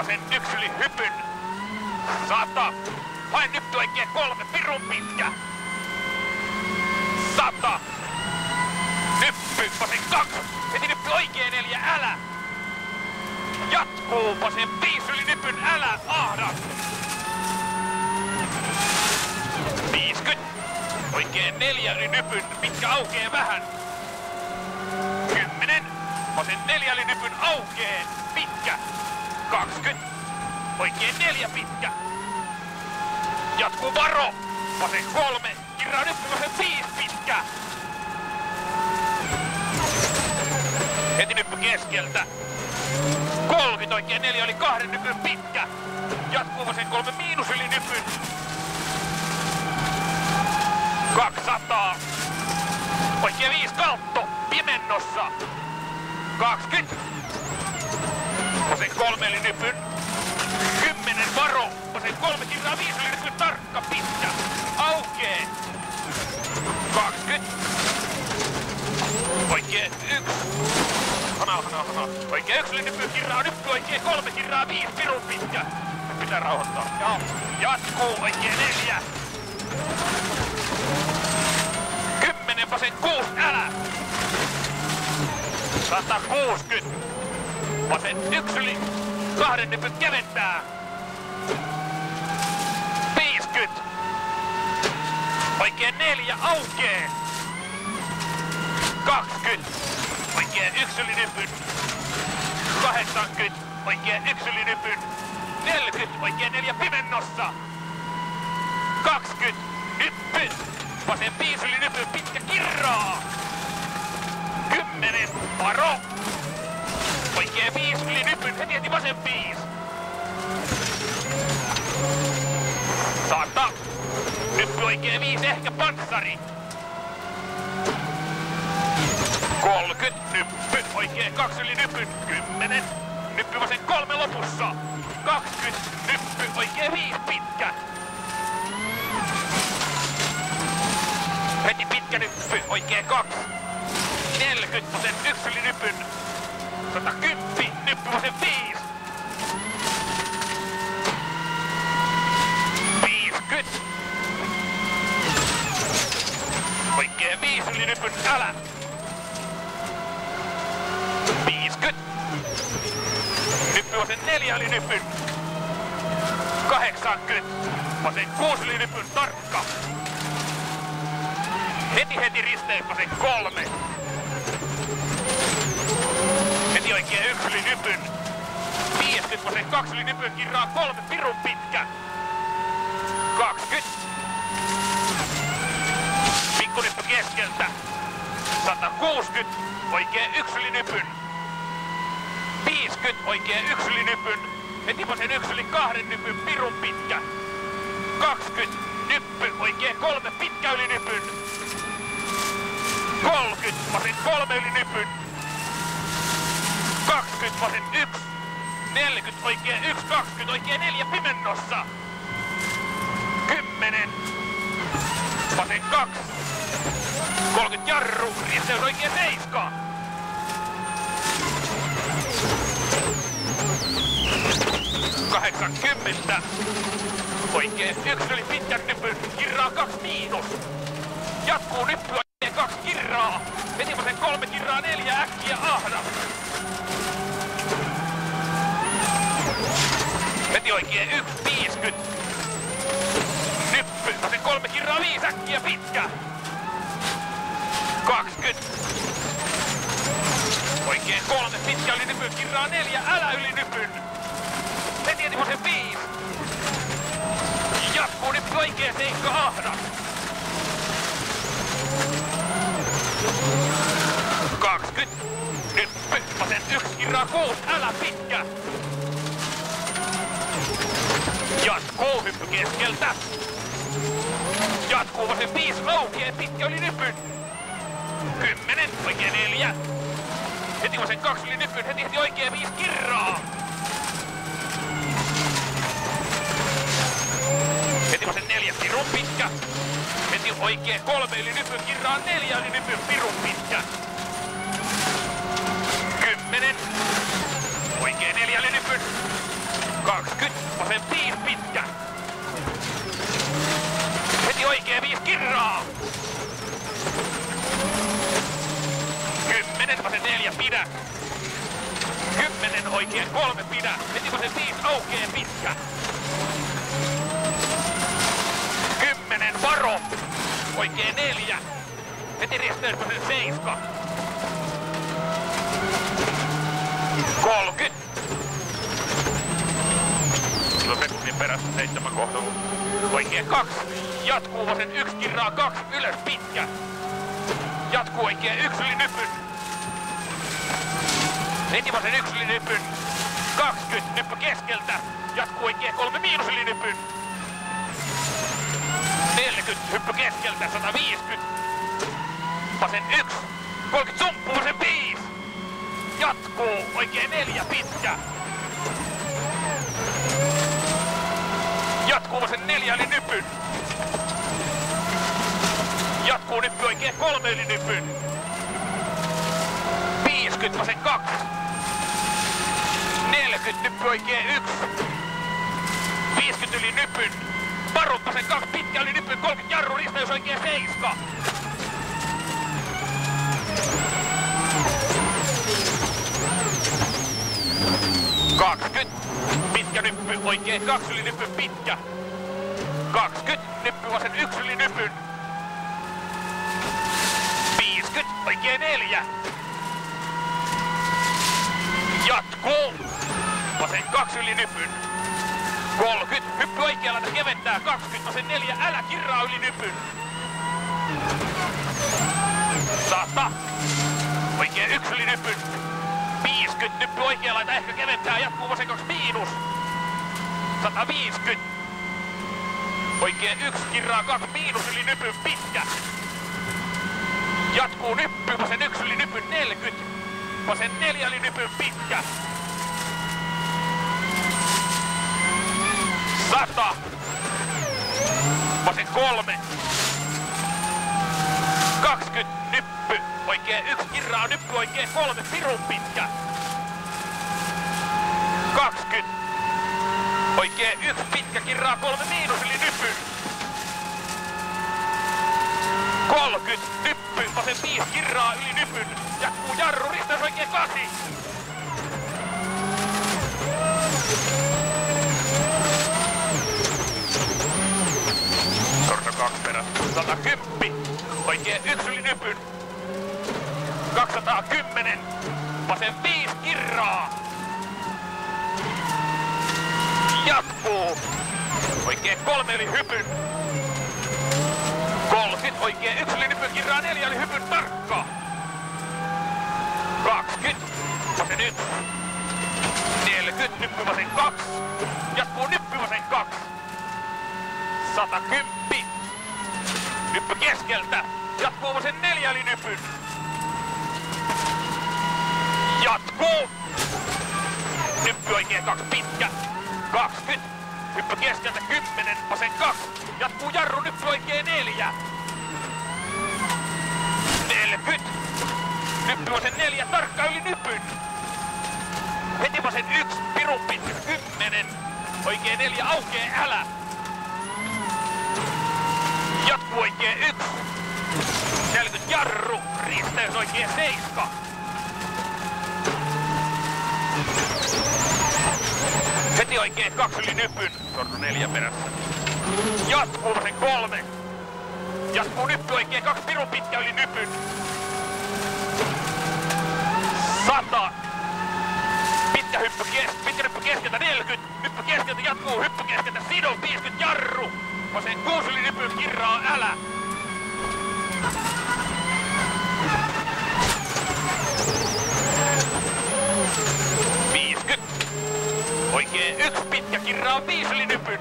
vasen yksi yli hypyn. Sata. Hae nyppy oikein kolme, pirun pitkä. Sata. Nyppy, vasen kaksi. Heti nyppy oikein neljä, älä. Jatkuu, vasen viisi yli nypyn, älä, ahda. 50. Oikein neljä yli nypyn, pitkä aukee vähän. 10. Vasen neljä yli nypyn aukee, pitkä. 20. Oikein neljä pitkä. Jatkuu varo. Vasen kolme. Nyppy vasen viisi pitkä. Heti nyppy keskeltä. 30 oikein neljä oli kahden nypyn pitkä. Jatkuu vasen kolme miinus yli nypyn. 200. Oikein viisi kaltto. Pimennossa. 20. Vasen kolme eli nypyn. Kymmenen varo. Vasen kolme kirjaa viisi eli nypyn tarkka pitkä. Aukee. 20. Oikein yksi. Hana, hana, hana. Oikein yksi nypy kirjaa nyppy. Oikein kolme kirjaa viisi pirun pitkä. Pitää rauhoittaa. Joo. Jatkuu oikein neljä. Kymmenen vasen kuusi, älä! 160. Vasen yksi yli. Kahden nypyn keventää. 50. Oikein neljä aukee. 20. Oikein yksi nypyn. 80. Oikein yksi nypyn. 40. Oikein neljä pimennossa. 20. Nyppy. Vasen viisi nypyn pitkä kirraa. 10. Varo. Oikein viisi yli nypyn. Heti heti vasen viisi. Sata. Nyppy oikein viisi. Ehkä panssari. 30. Nyppy. Oikein kaksi yli nypyn. 10. Nyppy vasen kolme lopussa. 20. Nyppy. Oikein viisi pitkä. Heti pitkä nyppy, oikein kaksi. 40 vasen yksi yli nypyn. 110, nyppy vasen viisi. 50. Oikein viisi yli nypyn, älä. 50. Nyppy vasen neljä yli nypyn. 80. Vasen kuusi yli nypyn, tarkka. Heti heti risteysvasen kolme. Heti oikein yksi yli nypyn. 50 vasen kaksi yli nypyn kirraa kolme pirun pitkä. 20. Pikkunyppy keskeltä. 160. Oikein yksi yli nypyn. 50. Oikein yksi yli nypyn. Heti vasen yksi yli kahden nypyn pirun pitkä. 20. Nyppy. Oikein kolme pitkä yli nypyn. 30 vasen kolme yli nypyn. 20 vasen yksi. 40 oikein yksi, 20 oikein neljä pimennossa. 10. Vasen kaksi. 30 jarru, risteys oikein seiska. Kahdeksankymmentä. Oikein yksi yli pitkän nypyn, kirraa kaksi miinus. Jatkuu nyppy oikein kaksi kirraa. Heti vasen kolme kirraa neljä äkkiä ahda. Heti oikein yksi viisikymmentä. Nyppy, vasen kolme kirraa viisi äkkiä pitkä. 20. Oikein kolme pitkä yli nypyn, kirraa neljä, älä yli nypyn. Heti heti vasen viisi. Jatkuu nyppy oikein seikka ahda. 20. Nyppy, vasen yksi, kirraa kuusi, älä pitkä. Jatkuu hyppy keskeltä. Jatkuu vasen viisi, aukee pitkä yli nypyn. Kymmenen, oikein neljä. Heti vasen kaksi yli nypyn, heti heti oikein viisi kirraa. Heti vasen neljä, pirun pitkä. Heti oikein kolme yli nypyn, kirraa neljä yli nypyn, pirun pitkä. Kymmenen. Oikein neljä yli nypyn. Oikein kolme pidä. Heti vasen viisi aukee pitkä. Kymmenen varo. Oikein neljä. Heti risteys vasen seiska. 30. Kilo sekunnin perässä seitsemän kohdalla. Oikein kaksi. Jatkuu vasen yksi kirraa kaksi ylös pitkä. Jatkuu oikein yksi yli nypyn. Heti vasen yksi yli nypyn. 20 nyppä keskeltä. Jatkuu oikein kolme miinus yli nypyn. 40 hyppy keskeltä 150. Vasen yksi. 30 sumppu vasen viisi. Jatkuu oikein neljä pitkä. Jatkuu vasen neljä yli nypyn. Jatkuu nyppy oikein kolme yli nypyn. 50 vasen kaksi. 40 nyppy oikein yksi. 50 yli nypyn. Varo vasen kaksi pitkä yli nypyn. 30 jarru risteys oikein seiska. Kaksikymmentä. Pitkä nyppy, oikein kaksi yli nypyn pitkä. 20, nyppy vasen yksi yli nypyn. 50, oikein neljä. Jatkuu. Vasen kaksi yli nypyn. 30, hyppy oikealla keventää 20, vasen neljä, älä kirraa yli nypyn. 100. Oikein yksi yli nypyn. 50, nyppy oikealla ehkä keventää, jatkuu vasen kaksi miinus. 150. Oikein yksi kirraa kaksi miinus yli nypyn pitkä. Jatkuu nyppy, vasen yksi yli nypyn 40. Vasen neljä yli nypyn pitkä. 100. Vasen kolme. 20 nyppy. Oikein yksi kirraa nyppy, oikein kolme pirun pitkä. 20. Oikein yksi pitkä kirraa kolme miinus yli nypyn. 30. Nyppy, vasen viisi kirraa yli nypyn. Jatkuu jarru, risteys oikein kasi. Torso kaksi perässä. 110. Oikein yksi nypyn. 210. Vasen viisi kirraa. Jatkuu. Oikein kolme yli hypyn. 30. Oikein yksi yli nypyn kirraa neljä yli hypyn tarkka. 20. Vasen yksi. 40. Nyppy vasen kaksi. Jatkuu nyppy vasen kaksi. 110. Keskeltä. Jatkuu vasen neljä yli nypyn. Jatkuu. Nyppy oikein kaksi pitkä. 20. Hyppy keskeltä 10. Vasen kaksi. Jatkuu jarru nyppy oikein neljä. 40. Nyppy vasen neljä. Tarkka yli nypyn. Heti vasen yksi. Pirun pitkä 10. Oikein neljä aukee älä. Oikein yksi. 40 jarru. Risteys oikein seiska. Heti oikein kaksi yli nypyn. Sorru neljä perässä. Jatkuu vasen kolme. Jatkuu nyppy oikein kaksi pirun pitkä yli nypyn. Sata. Pitkä hyppy kes, pitkä hyppy keskeltä 40. Hyppy keskeltä jatkuu hyppy keskeltä sidon 50 jarru. Yli nypyn kirraa älä. Viisikymmentä. Oikein yksi pitkä kirraa viisi yli nypyn.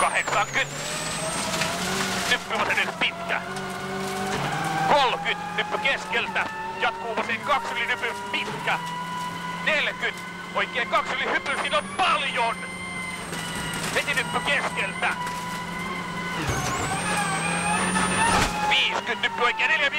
Kahdeksankymmentä. Nyppy vasen yksi pitkä. 30. Nyppy keskeltä. Jatkuu vasen kaksi yli nypyn pitkä. 40. Yli hypyn, siinä on paljon. Heti nyppy keskeltä. 50. Nyppy oikein neljä